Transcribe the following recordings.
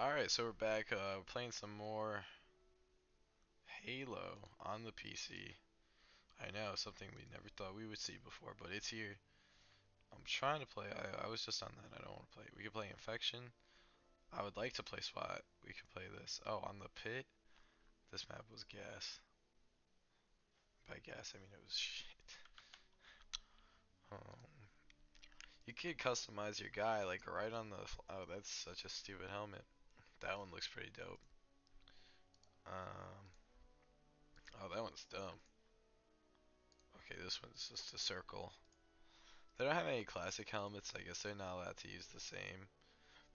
Alright, so we're back, uh, playing some more Halo on the PC. I know, something we never thought we would see before, but it's here. I'm trying to play, I, I was just on that, I don't want to play. We could play Infection. I would like to play SWAT. We could play this. Oh, on the pit? This map was gas. By gas, I mean it was shit. Um, you could customize your guy, like right on the, oh, that's such a stupid helmet. That one looks pretty dope. Um, oh, that one's dumb. Okay, this one's just a circle. They don't have any classic helmets. I guess they're not allowed to use the same.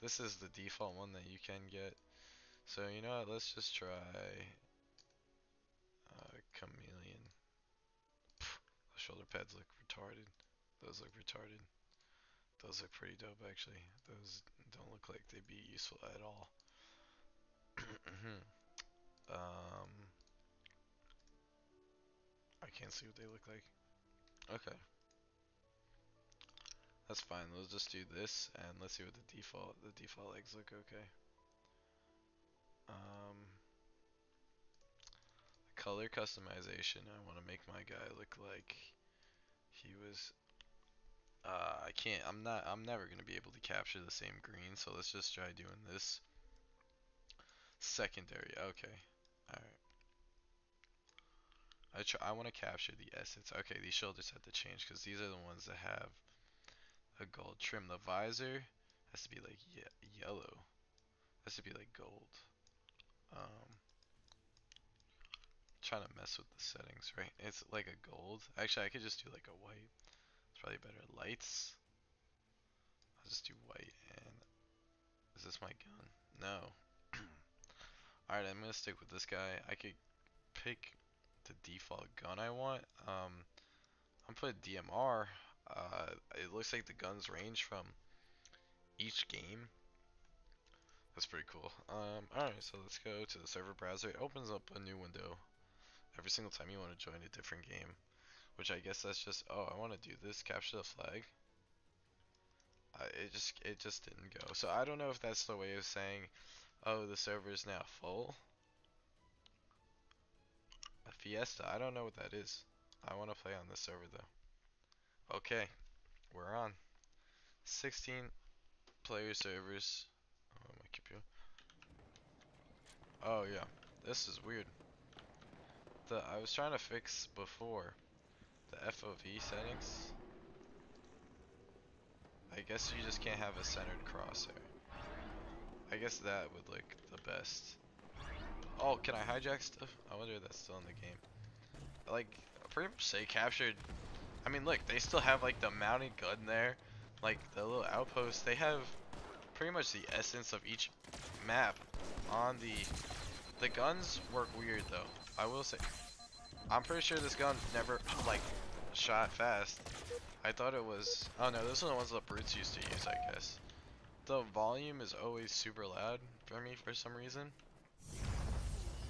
This is the default one that you can get. So, you know what? Let's just try uh, Chameleon. The shoulder pads look retarded. Those look retarded. Those look pretty dope, actually. Those don't look like they'd be useful at all. Um, I can't see what they look like. Okay. That's fine. Let's just do this and let's see what the default the default legs look okay. Um, color customization. I want to make my guy look like he was. Uh, I can't. I'm not. I'm never gonna be able to capture the same green. So let's just try doing this. Secondary, okay. Alright. I try, I want to capture the essence. Okay, these shoulders have to change because these are the ones that have a gold trim. The visor has to be like ye yellow. Has to be like gold. Um, trying to mess with the settings, right? It's like a gold. Actually, I could just do like a white. It's probably better. Lights. I'll just do white and is this my gun? No. Alright, I'm gonna stick with this guy. I could pick the default gun I want. Um, I'm putting DMR. Uh, it looks like the guns range from each game. That's pretty cool. Um, alright, so let's go to the server browser. It opens up a new window every single time you want to join a different game. Which I guess that's just, oh, I want to do this, capture the flag. Uh, it just, it just didn't go. So I don't know if that's the way of saying Oh, the server is now full? A fiesta? I don't know what that is. I want to play on this server though. Okay, we're on. 16 player servers. Oh, my computer. Oh yeah, this is weird. The I was trying to fix before the FOV settings. I guess you just can't have a centered crosshair. I guess that would look the best. Oh, can I hijack stuff? I wonder if that's still in the game. Like, pretty much they captured... I mean, look, they still have, like, the mounted gun there. Like, the little outpost. They have pretty much the essence of each map on the... The guns work weird, though. I will say. I'm pretty sure this gun never, like, shot fast. I thought it was... Oh, no, those are the ones that brutes used to use, I guess the volume is always super loud for me for some reason.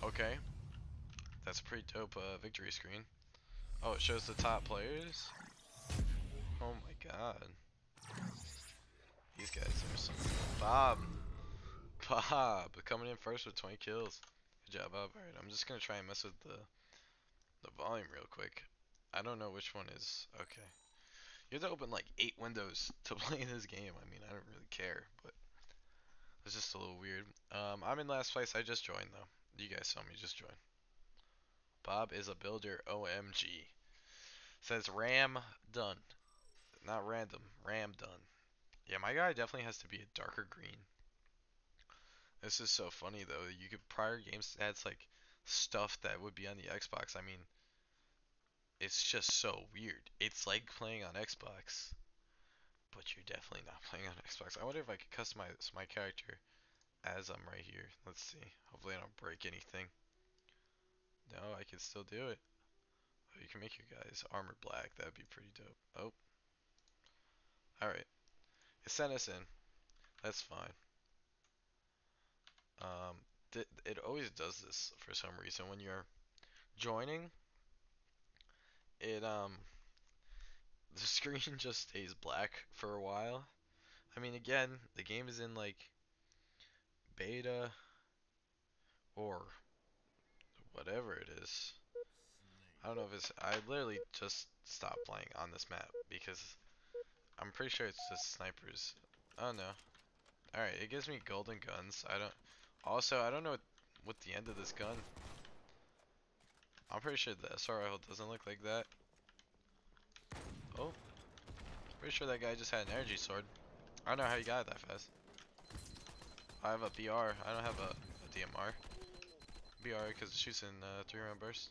Okay. That's a pretty dope uh, victory screen. Oh, it shows the top players? Oh my god. These guys are some... Bob! Bob! Coming in first with 20 kills. Good job, Bob. Alright, I'm just gonna try and mess with the, the volume real quick. I don't know which one is... Okay. You have to open like eight windows to play this game. I mean, I don't really care, but it's just a little weird. Um, I'm in last place. I just joined though. You guys saw me just join. Bob is a builder. OMG. Says RAM done. Not random. RAM done. Yeah, my guy definitely has to be a darker green. This is so funny though. You could prior games had like stuff that would be on the Xbox. I mean, it's just so weird. It's like playing on Xbox, but you're definitely not playing on Xbox. I wonder if I could customize my character as I'm right here. Let's see. Hopefully I don't break anything. No, I can still do it. Oh, you can make your guys armor black. That'd be pretty dope. Oh. Alright. It sent us in. That's fine. Um, it always does this for some reason when you're joining it um the screen just stays black for a while. I mean again, the game is in like beta or whatever it is. I don't know if it's. I literally just stopped playing on this map because I'm pretty sure it's just snipers. Oh no. Alright, it gives me golden guns. I don't. Also, I don't know what, what the end of this gun. I'm pretty sure the SR rifle doesn't look like that. Oh. Pretty sure that guy just had an energy sword. I don't know how he got it that fast. I have a BR. I don't have a, a DMR. BR because it shoots in uh, three round bursts.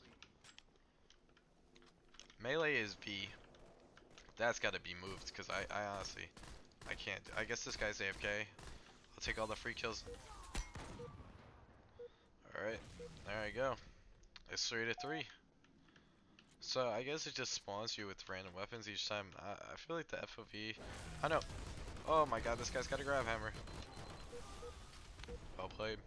Melee is B. That's got to be moved because I, I honestly, I can't. I guess this guy's AFK. I'll take all the free kills. Alright, there I go. It's 3 to 3. So I guess it just spawns you with random weapons each time. I, I feel like the FOV. I know. Oh my god, this guy's got a grav hammer. Well played.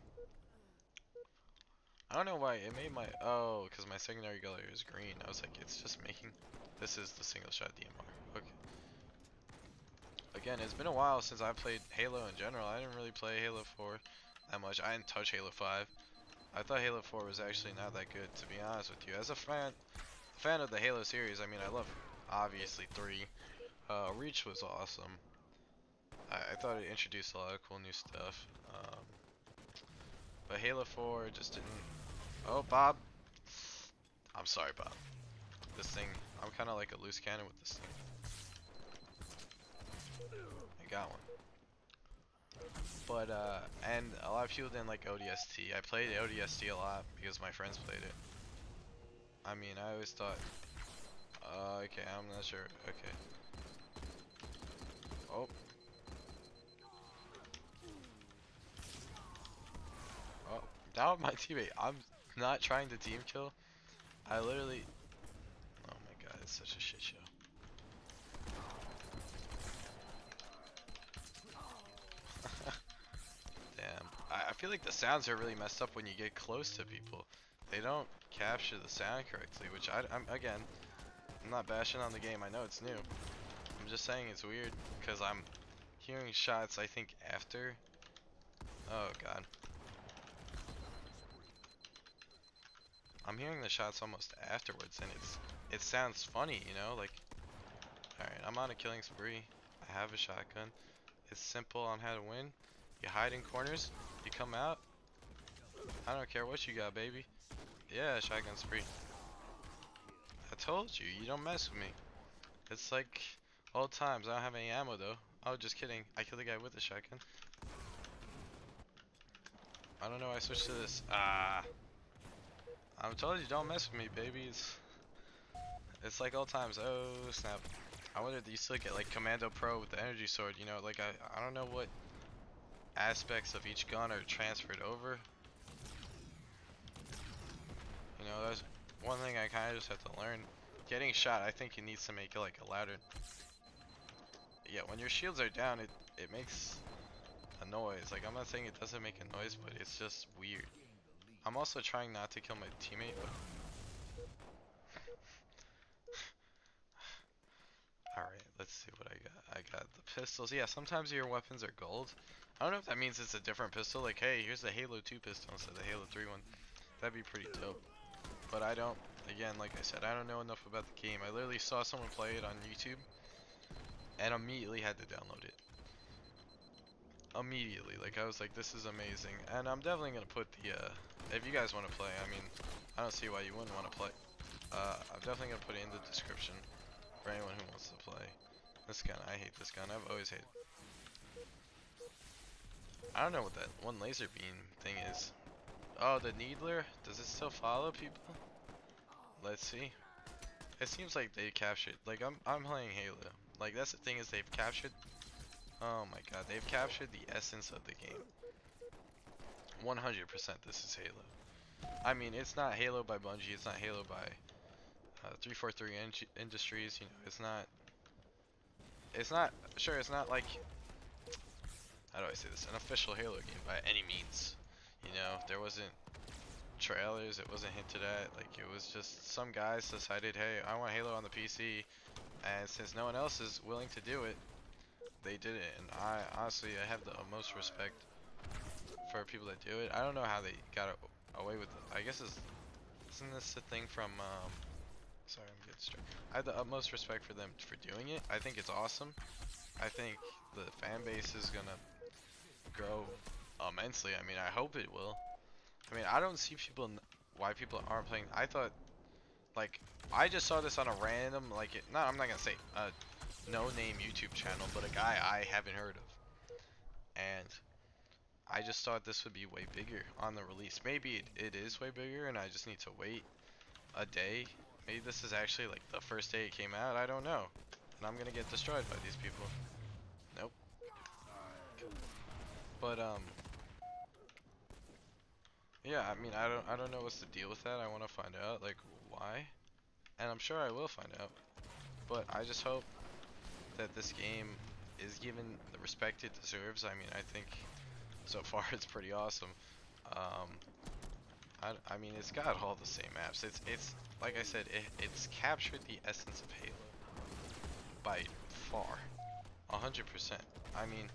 I don't know why it made my oh, because my secondary color is green. I was like, it's just making. This is the single shot DMR. Okay. Again, it's been a while since I played Halo in general. I didn't really play Halo 4 that much. I didn't touch Halo 5. I thought Halo 4 was actually not that good, to be honest with you. As a fan, fan of the Halo series, I mean, I love obviously 3. Uh, Reach was awesome. I, I, thought it introduced a lot of cool new stuff. Um, but Halo 4 just didn't Oh, Bob. I'm sorry, Bob. This thing, I'm kind of like a loose cannon with this thing. I got one. But, uh, and a lot of people didn't like ODST. I played ODST a lot because my friends played it. I mean, I always thought, uh, okay, I'm not sure. Okay. Oh. Oh, down my teammate. I'm not trying to team kill. I literally. Oh my god, it's such a shit show. Feel like the sounds are really messed up when you get close to people. They don't capture the sound correctly, which I, I'm again. I'm not bashing on the game. I know it's new. I'm just saying it's weird because I'm hearing shots. I think after. Oh god. I'm hearing the shots almost afterwards, and it's it sounds funny, you know, like. All right, I'm on a killing spree. I have a shotgun. It's simple on how to win. You hide in corners. You come out. I don't care what you got, baby. Yeah, shotgun spree. I told you, you don't mess with me. It's like old times. I don't have any ammo though. Oh, just kidding. I killed the guy with the shotgun. I don't know. why I switched to this. Ah. I'm told you don't mess with me, baby. It's, it's like old times. Oh snap! I wonder if you still get like Commando Pro with the energy sword. You know, like I I don't know what aspects of each gun are transferred over. You know, that's one thing I kind of just have to learn. Getting shot, I think it needs to make it like a louder. Yeah, when your shields are down, it it makes a noise. Like I'm not saying it doesn't make a noise, but it's just weird. I'm also trying not to kill my teammate, but... Alright, let's see what I got. I got the pistols. Yeah, sometimes your weapons are gold. I don't know if that means it's a different pistol. Like, hey, here's the Halo 2 pistol instead of the Halo 3 one. That'd be pretty dope. But I don't, again, like I said, I don't know enough about the game. I literally saw someone play it on YouTube and immediately had to download it immediately. Like I was like, this is amazing, and I'm definitely gonna put the. Uh, if you guys want to play, I mean, I don't see why you wouldn't want to play. Uh, I'm definitely gonna put it in the description for anyone who wants to play. This gun, I hate this gun. I've always hated. I don't know what that one laser beam thing is. Oh, the Needler. Does it still follow people? Let's see. It seems like they captured. Like I'm, I'm playing Halo. Like that's the thing is they've captured Oh my god, they've captured the essence of the game. 100% this is Halo. I mean, it's not Halo by Bungie, it's not Halo by uh, 343 in Industries, you know, it's not... It's not, sure, it's not like... How do I say this? An official Halo game by any means. You know, there wasn't trailers, it wasn't hinted at, like it was just some guys decided, hey, I want Halo on the PC, and since no one else is willing to do it, they did it, and I honestly I have the most respect for people that do it. I don't know how they got away with it. I guess it's, isn't this a thing from, um, sorry, I'm getting. I have the utmost respect for them for doing it. I think it's awesome. I think the fan base is gonna grow um, immensely. I mean, I hope it will. I mean, I don't see people, why people aren't playing. I thought, like, I just saw this on a random, like, it, no, I'm not gonna say a no-name YouTube channel, but a guy I haven't heard of. And I just thought this would be way bigger on the release. Maybe it, it is way bigger and I just need to wait a day. Maybe this is actually like the first day it came out. I don't know. And I'm gonna get destroyed by these people. Nope. But um Yeah, I mean I don't I don't know what's the deal with that. I wanna find out like why. And I'm sure I will find out. But I just hope that this game is given the respect it deserves. I mean I think so far it's pretty awesome. Um, I, I mean, it's got all the same maps. It's it's like I said, it, it's captured the essence of Halo by far, a hundred percent. I mean,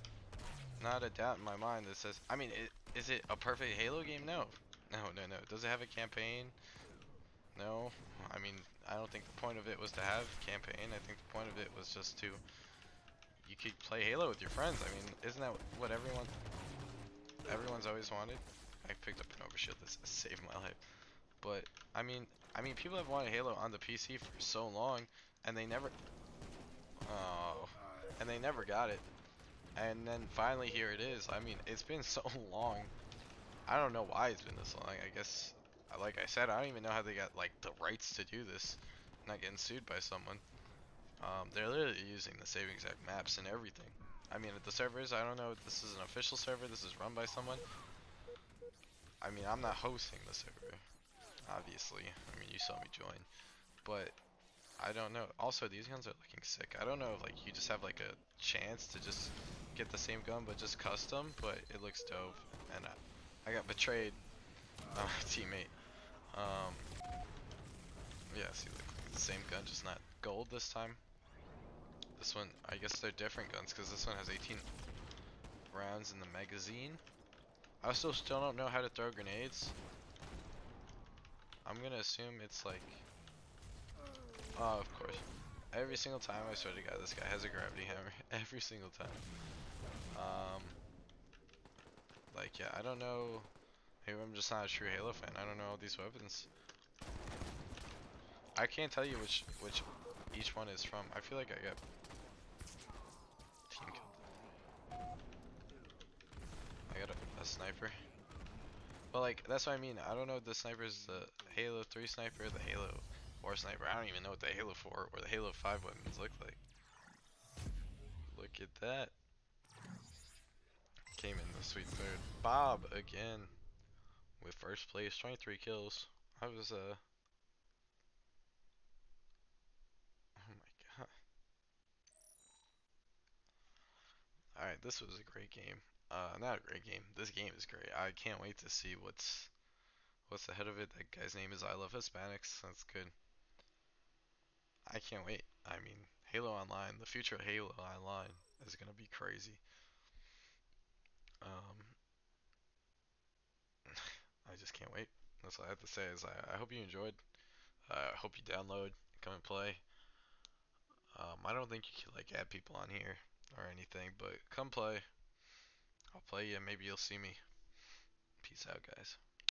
not a doubt in my mind that says. I mean, it, is it a perfect Halo game? No, no, no, no. Does it have a campaign? No. I mean, I don't think the point of it was to have campaign. I think the point of it was just to you could play Halo with your friends. I mean, isn't that what everyone everyone's always wanted. I picked up an overshield that saved my life. But I mean, I mean, people have wanted Halo on the PC for so long, and they never, oh, and they never got it. And then finally here it is. I mean, it's been so long. I don't know why it's been this long. I guess, like I said, I don't even know how they got like the rights to do this. Not getting sued by someone. Um, they're literally using the same exact maps and everything. I mean, at the servers, I don't know if this is an official server, this is run by someone. I mean, I'm not hosting the server, obviously. I mean, you saw me join. But, I don't know. Also, these guns are looking sick. I don't know if, like, you just have, like, a chance to just get the same gun, but just custom, but it looks dope. And I, I got betrayed by my teammate. Um, yeah, see, the same gun, just not gold this time. This one, I guess they're different guns because this one has 18 rounds in the magazine. I also still don't know how to throw grenades. I'm gonna assume it's like, oh, of course. Every single time I swear to God, this guy has a gravity hammer. Every single time. Um, like yeah, I don't know. Maybe I'm just not a true Halo fan. I don't know all these weapons. I can't tell you which which each one is from. I feel like I got team killed. I got a, sniper. But like that's what I mean. I don't know if the sniper is the Halo 3 sniper, the Halo 4 sniper. I don't even know what the Halo 4 or the Halo 5 weapons look like. Look at that. Came in the sweet third. Bob again with first place, 23 kills. I was uh Oh my god. Alright, this was a great game. Uh, not a great game. This game is great. I can't wait to see what's what's ahead of it. That guy's name is I Love Hispanics. That's good. I can't wait. I mean, Halo Online, the future of Halo Online is gonna be crazy. Um, I just can't wait. That's all I have to say. Is I, I hope you enjoyed. Uh, I hope you download, come and play. Um, I don't think you can like add people on here or anything, but come play. I'll play you. Maybe you'll see me. Peace out, guys.